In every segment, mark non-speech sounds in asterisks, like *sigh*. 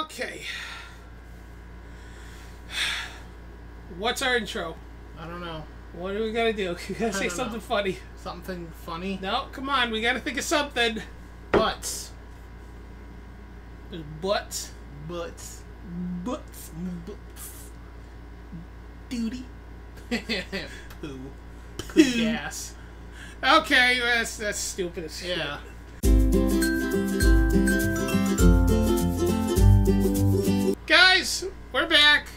Okay. What's our intro? I don't know. What do we gotta do? *laughs* You gotta say something know. funny. Something funny. No, come on, we gotta think of something. Butts. There's butts. Butts. Butts. Butts. Duty. *laughs* Poo. Poo. Gas. Okay, that's that's stupid as shit. Yeah. We're back.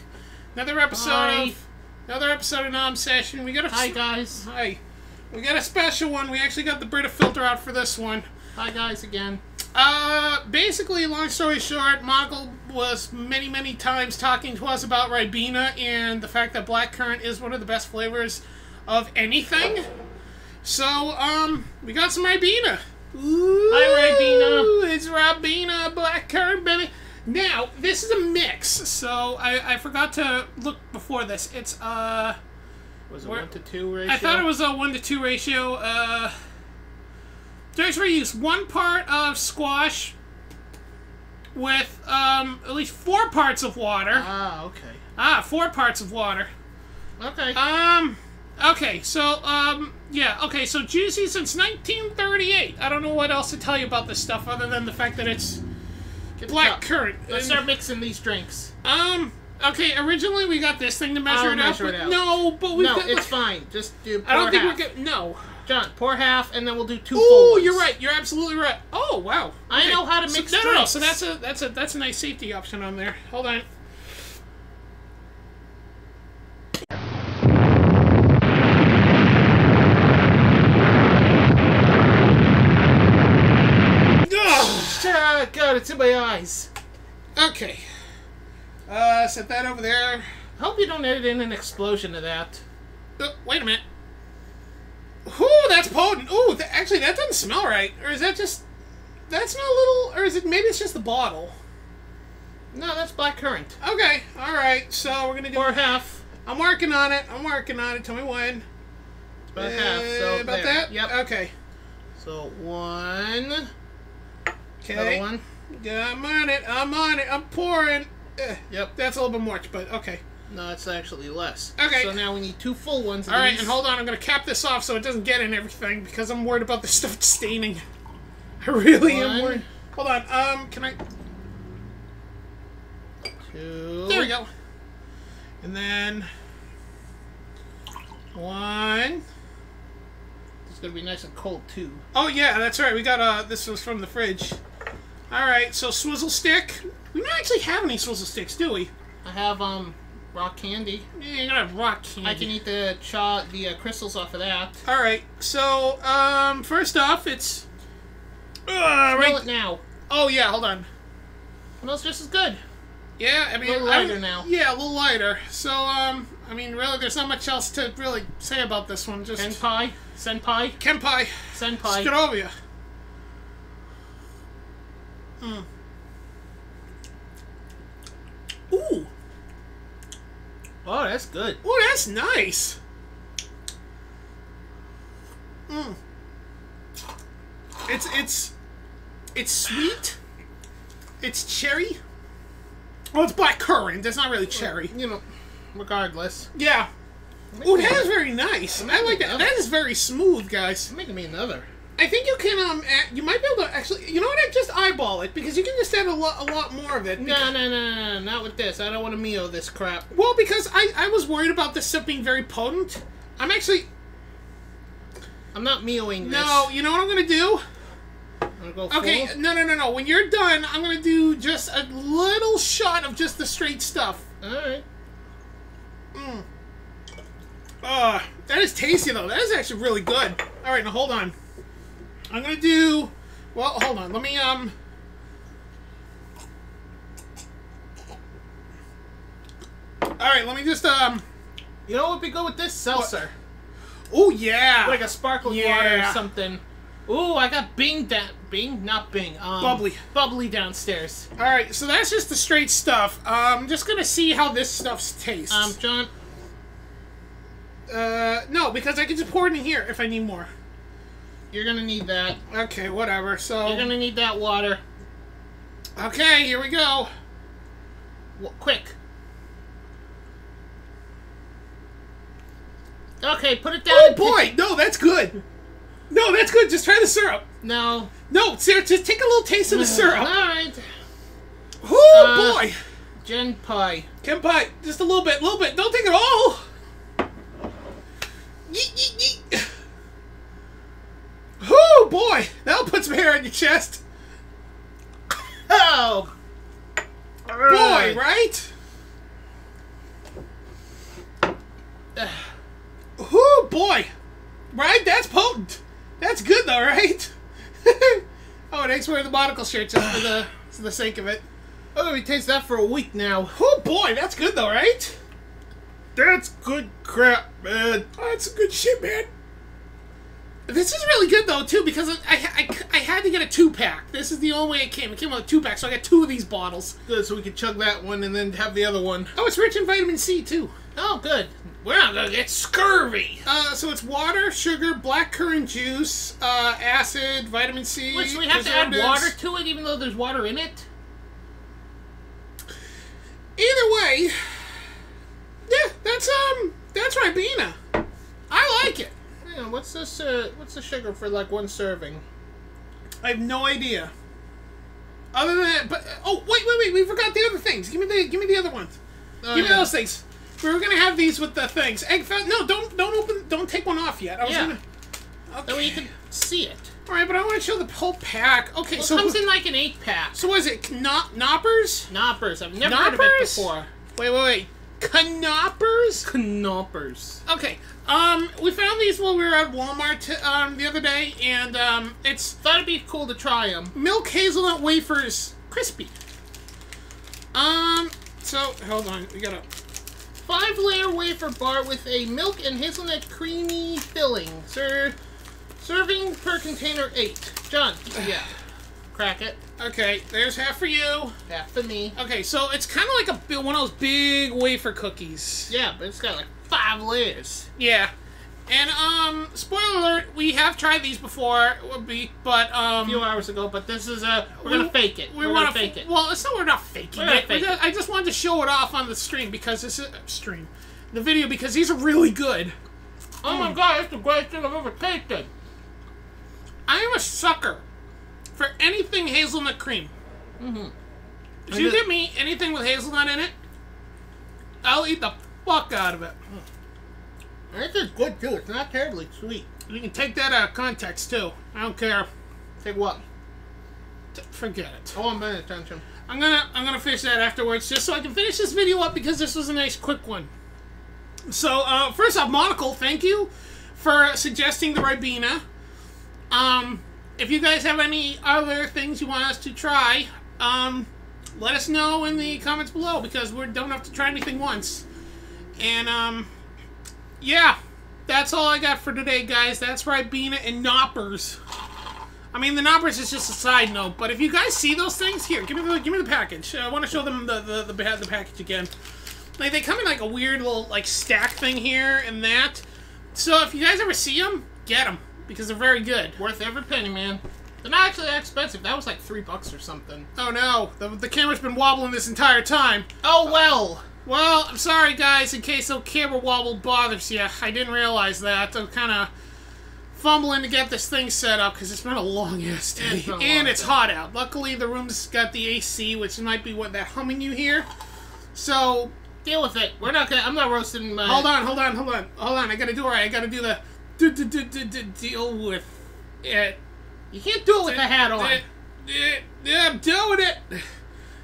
Another episode Hi. of another episode of Nom Session. We got a Hi guys. Hi. We got a special one. We actually got the Brita filter out for this one. Hi guys again. Uh, basically, long story short, Monocle was many, many times talking to us about Ribena and the fact that blackcurrant is one of the best flavors of anything. So, um, we got some Ribena. Ooh, Hi, Ribena. It's Ribena blackcurrant, baby. Now, this is a mix, so I, I forgot to look before this. It's, uh, Was it Where- one to two ratio? I thought it was a 1 to 2 ratio. Uh, there's reuse one part of squash with um, at least four parts of water. Ah, okay. Ah, four parts of water. Okay. Um, okay, so, um, yeah, okay, so juicy since 1938. I don't know what else to tell you about this stuff other than the fact that it's Get black currant. Let's start mixing these drinks. Um, okay, originally we got this thing to measure I'll it out, measure but it out. no, but we No, got, it's *laughs* fine. Just do. I don't think half. we're good. No. John, pour half, and then we'll do two full Oh, you're right. You're absolutely right. Oh, wow. I know how to So- mix no, no, no. So that's a that's a that's a nice safety option on there. Hold on. My eyes. Okay. Uh, set that over there. Hope you don't edit in an explosion of that. Uh, wait a minute. Ooh, that's potent. Ooh, th- actually, that doesn't smell right. Or is that just? That's not a little. Or is it? Maybe it's just the bottle. No, that's black currant. Okay. All right. So we're gonna do. Pour half. I'm working on it. I'm working on it. Tell me when. About half. So Uh, about there. that. Yep. Okay. So one. Okay. Another one. Yeah, I'm on it. I'm on it. I'm pouring. Eh, Yep. that's a little bit much, but okay. No, it's actually less. Okay. So now we need two full ones. All right, these. and hold on. I'm gonna cap this off so it doesn't get in everything because I'm worried about this stuff *laughs* staining. I really am worried. Hold on. Um, can I? Two. There we go. And then one. It's gonna be nice and cold too. Oh yeah, that's right. We got uh this was from the fridge. All right, so swizzle stick. We don't actually have any swizzle sticks, do we? I have um rock candy. Yeah, you're gonna have rock candy. I can eat the cha the uh, crystals off of that. All right, so um first off, it's. Uh, Smell right. it now. Oh yeah, hold on. Smells just as good. Yeah, I mean, A little lighter now. Yeah, a little lighter. So um, I mean, really, there's not much else to really say about this one. Just Senpai, senpai, Kenpai. senpai. Let's get over you. Mm. Ooh, Oh, that's good. Oh, that's nice. Mm. It's it's it's sweet. It's cherry. Oh, it's black currant. That's not really cherry. You know, regardless. Yeah. Ooh, that is very nice. I like that. That is very smooth, guys. It's making me another. I think you can um add, you might be able to actually you know what I just eyeball it because you can just add a lot a lot more of it. No, no, no, no, no, not with this. I don't want to Mio this crap. Well, because I I was worried about this stuff being very potent. I'm actually I'm not Mioing this. no. You know what I'm gonna do? I'm gonna go full. Okay, no, no, no, no. When you're done, I'm gonna do just a little shot of just the straight stuff. Alright. Uh, that is tasty though. That is actually really good. All right, now hold on. I'm gonna do. Well, hold on. Let me um. All right, let me just um. You know what would be good with this seltzer? Oh yeah. Like a sparkling Yeah. water or something. Ooh, I got Bing down. Bing, not Bing. Um, Bubly. Bubly downstairs. All right, so that's just the straight stuff. I'm um, just gonna see how this stuff tastes. Um, John, uh, no, because I can just pour it in here if I need more. You're gonna need that. Okay, whatever. So. You're gonna need that water. Okay, here we go. W- quick. Okay, put it down. Oh boy, no, that's good. No, that's good. Just try the syrup. No. No, Sarah, just take a little taste of the syrup. Alright. Oh Uh, boy, Gen pie. Kim pie, just a little bit, a little bit. Don't take it all. Yeet, yeet, boy, that'll put some hair on your chest. Oh! Boy, right? Oh boy, right? That's potent. That's good though, right? *laughs* oh, thanks for wearing the monocle shirt just for the *sighs* for the sake of it. Oh, we taste that for a week now. Oh boy, that's good though, right? That's good crap, man. Oh, that's some good shit, man. This is really good though too because I, I, I had to get a two pack. This is the only way it came. It came with a two pack, so I got two of these bottles. Good, so we can chug that one and then have the other one. Oh, it's rich in vitamin C too. Oh, good. We're not gonna get scurvy. Uh, so it's water, sugar, black currant juice, uh, acid, vitamin C. Which we have to add water to it, even though there's water in it. Either way, yeah, that's um, that's Ribena. I like it. Yeah, what's this? Uh, what's the sugar for like one serving? I have no idea. Other than that, but oh wait, wait, wait, we forgot the other things. Give me the, give me the other ones. Oh, give me yeah. those things. We were gonna have these with the things. Egg fat. No, don't, don't open, don't take one off yet. I was Yeah. gonna. That way you can see it. All right, but I want to show the whole pack. Okay, Well, so it comes in like an eight pack. so what is it? Kno- knoppers? Knoppers. I've never heard of it before. Wait, wait, wait. Knoppers? Knoppers. Okay. Um, we found these while we were at Walmart um, the other day, and um, it's Thought it'd be cool to try them. milk hazelnut wafers crispy. Um, so hold on, we got a Five layer wafer bar with a milk and hazelnut creamy filling. Sir, serving per container eight. John, yeah. Crack it. Okay, there's half for you. Half for me. Okay, so it's kind of like a one of those big wafer cookies. Yeah, but it's got like five layers. Yeah. And um, spoiler alert, we have tried these before, would be, but um, A few hours ago, but this is uh we're gonna fake it. We We're want gonna to fake it. Well, it's not we're not faking We're it. Fake just- I just wanted to show it off on the stream because this is stream, the video because these are really good. Oh my god, it's the greatest thing I've ever tasted. I am a sucker for anything hazelnut cream. Mm-hmm. If you give me anything with hazelnut in it, I'll eat the fuck out of it. This is good too. It's not terribly sweet. You can take that out of context too. I don't care. Take what? T- Forget it. Oh, I'm paying attention. I'm gonna I'm gonna finish that afterwards just so I can finish this video up because this was a nice quick one. So uh, first off, Monocle, thank you for suggesting the Ribena. Um, if you guys have any other things you want us to try, um, let us know in the comments below because we don't have to try anything once. And um, yeah, that's all I got for today, guys. That's Ribena and Knoppers. I mean, the knoppers is just a side note, but if you guys see those things, here, give me the give me the package. I want to show them the the, the the package again. Like they come in like a weird little like stack thing here and that. So if you guys ever see them, get them because they're very good. Worth every penny, man. They're not actually that expensive. That was like three bucks or something. Oh no, the, the camera's been wobbling this entire time. Oh well. Well, I'm sorry guys, in case the camera wobble bothers you. I didn't realize that. I'm kind of fumbling to get this thing set up because it's been a long ass day. It's been a long and it's day. hot out. Luckily, the room's got the AC, which might be what that humming you hear. So, Deal with it. We're not gonna. I'm not roasting my. hold on, hold on, hold on, hold on. I gotta do it right. I gotta do the do, do, do, do, deal with it. You can't do it with the hat on. Yeah, I'm doing it.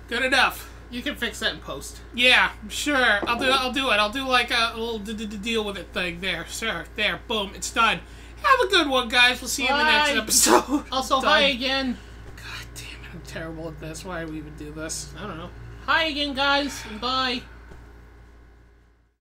Good enough. You can fix that in post. Yeah, sure. I'll do. I'll do it. I'll do like a little d- d- d- deal with it thing. There, sure. There, boom. It's done. Have a good one, guys. We'll see you in the next episode. *laughs* Also, hi again. God damn it! I'm terrible at this. Why do we even do this? I don't know. Hi again, guys. and Bye.